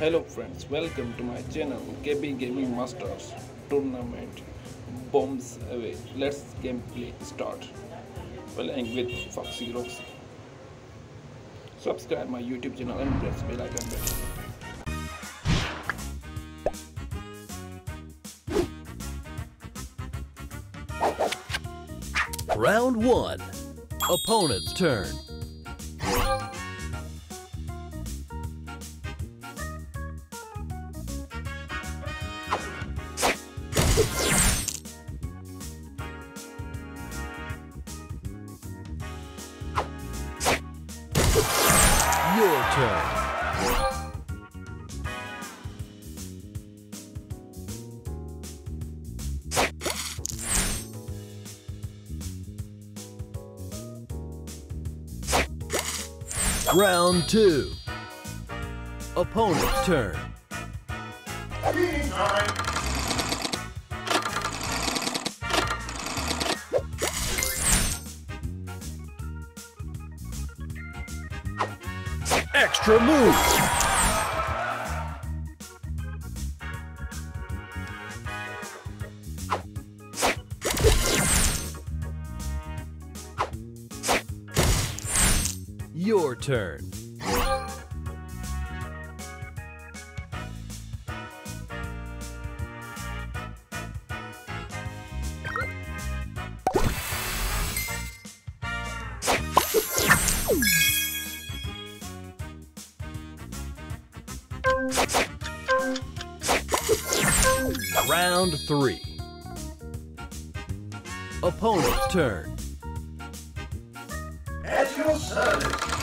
Hello friends, welcome to my channel KB Gaming Masters Tournament Bombs Away. Let's gameplay start. Playing with Foxy Roxy. Subscribe my YouTube channel and press bell icon button. Round one. Opponent's turn. Round two. Opponent's turn. Extra move. Your turn. Round three. Opponent's turn. At your service.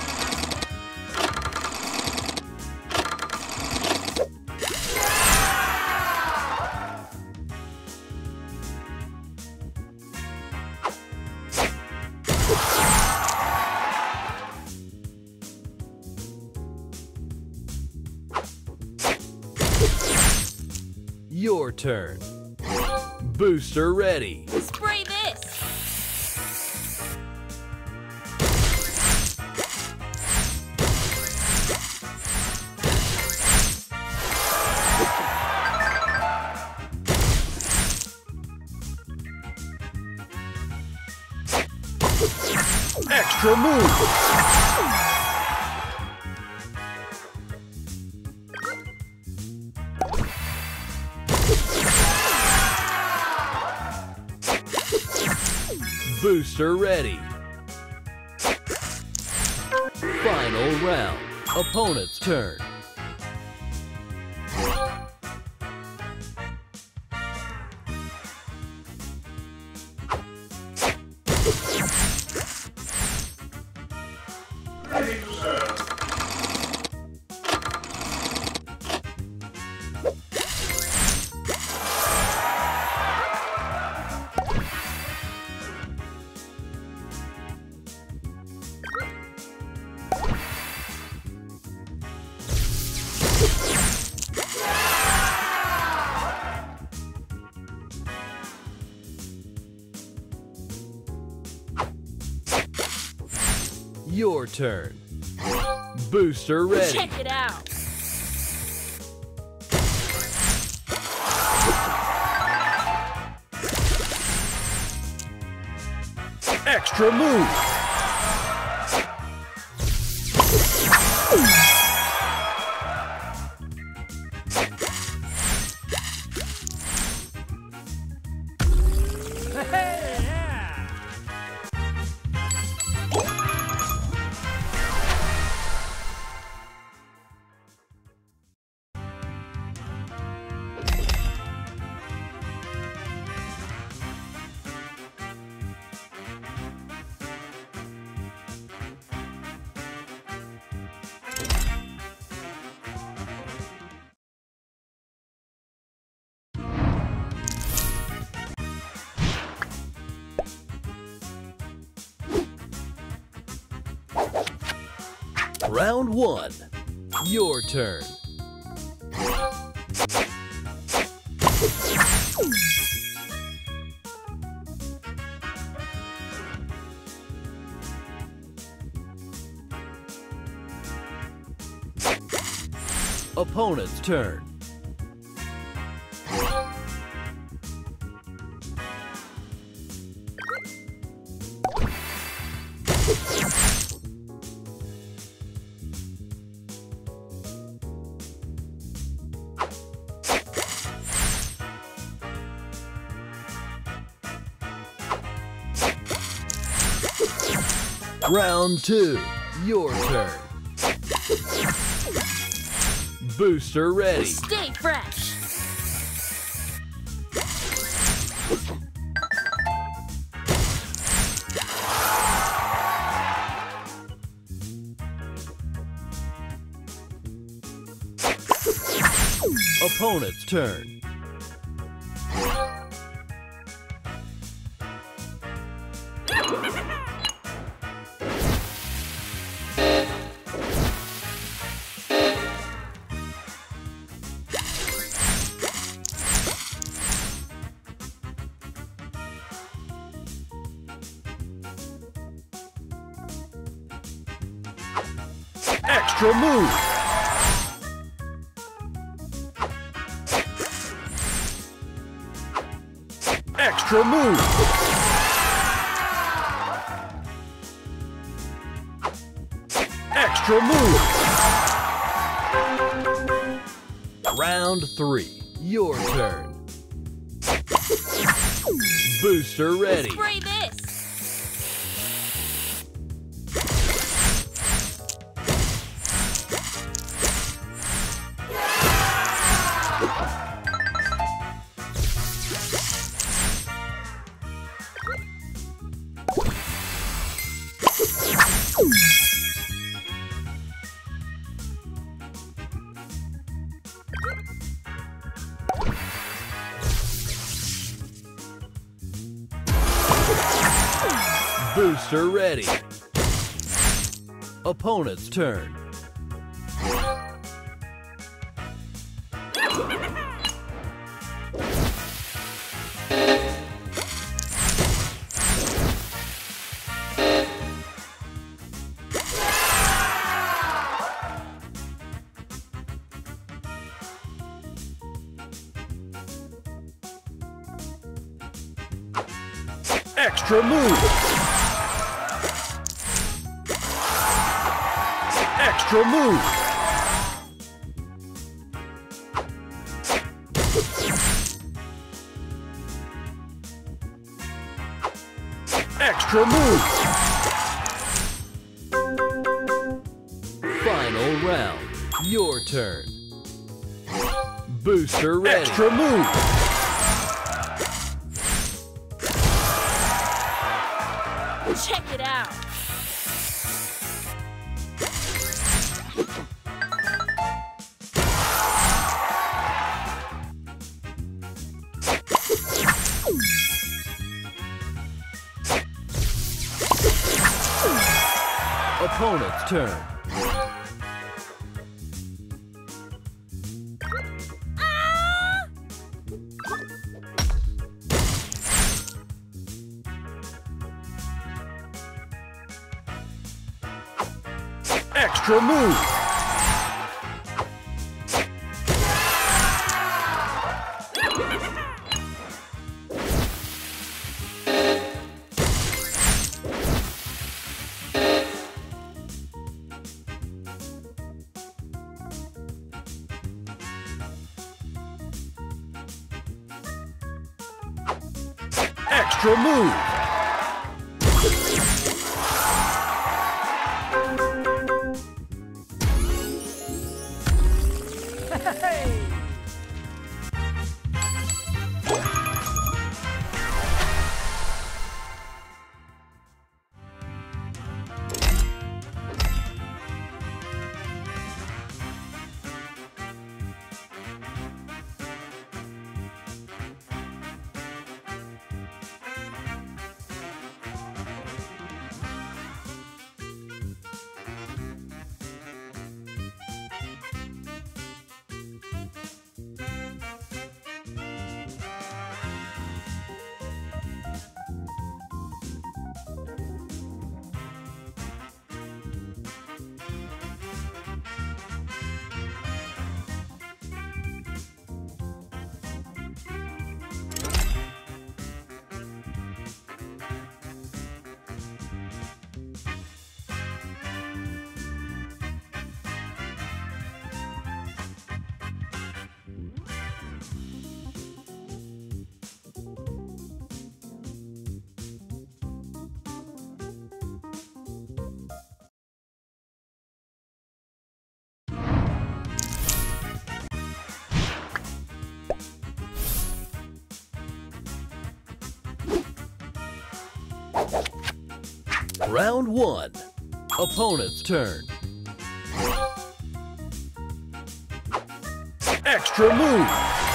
Booster ready. Spray this! Extra move. Booster ready. Final round. Opponent's turn. Turn. Booster ready. Check it out! Extra move. Round one. Your turn. Opponent's turn. Round two, your turn. Booster ready. Stay fresh. Opponent's turn. Extra move. Extra move. Extra move. Round three, your turn. Booster ready. Booster ready. Opponent's turn. Extra move. Extra move. Extra move. Final round. Your turn. Booster ready. Extra move. Opponent's turn. Extra move. Extra move. Round one. Opponent's turn. Extra move.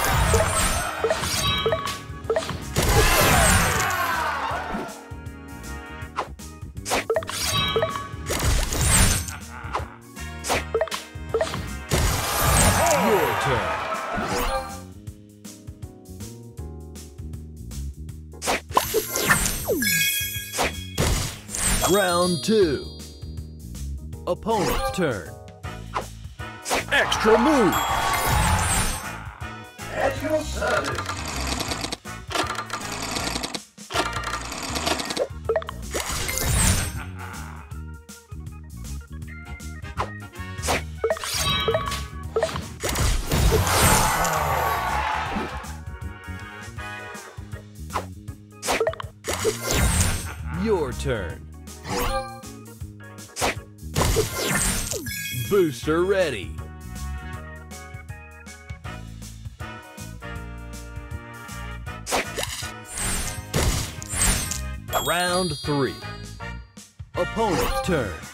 Two. Opponent's turn. Extra move. At your service. Your turn. Booster ready. Round three. Opponent's turn.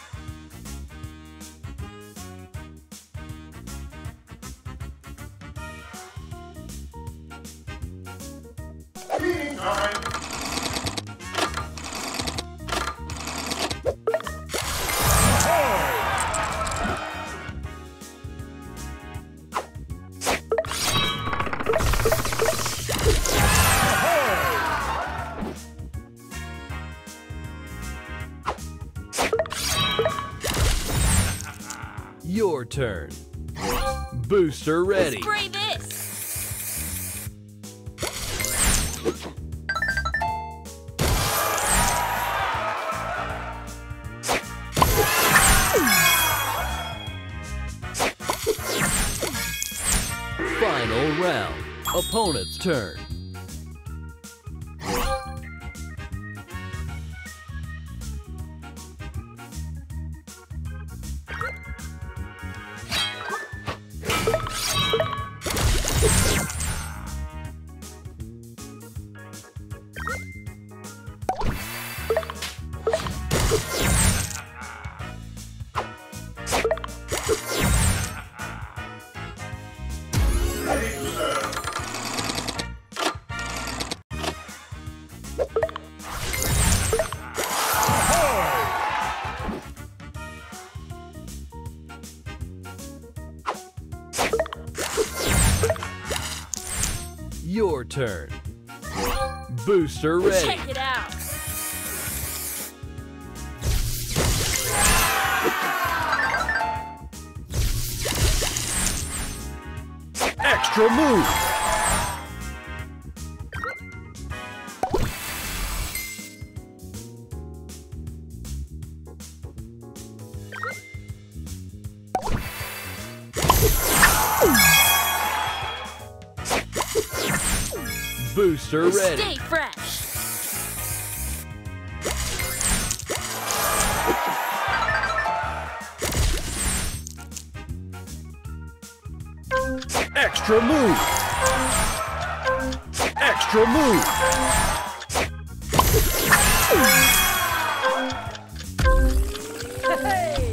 Booster ready. Spray this. Final round. Opponent's turn. Your turn. Booster ready. Check it out. Extra move. booster ready. Stay fresh. Extra move. Extra move. Hey.